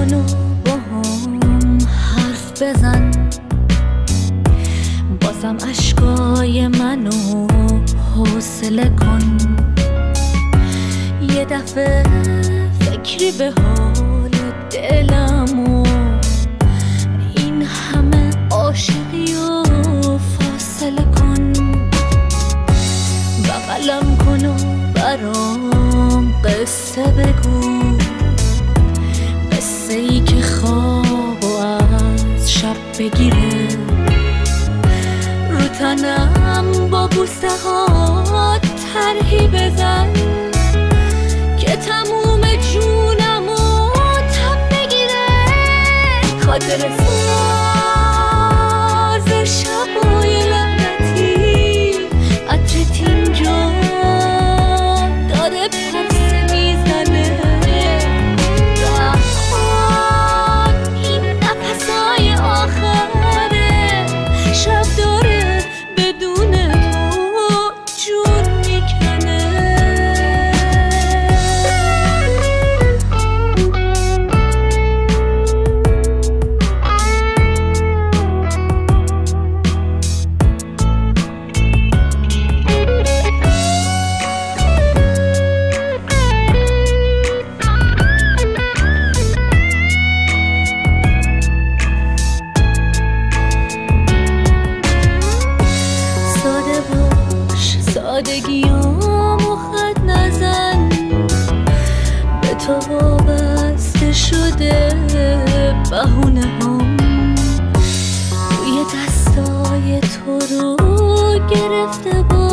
کن و با هم حرف بزن. بازم اشکای منو حوصله کن. یه دفعه فکری به حال دلم و این همه عاشقی و فاصله کن. بغلم کن و برام قصه بگو. بگیره رو تنم با بوسه ها ترهی بزن که تموم جونم و تب بگیره. خاطر سادگیامو خط نزن. به تو وابسته شده بهونه هم. روی دستای تو رو گرفته باز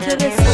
to the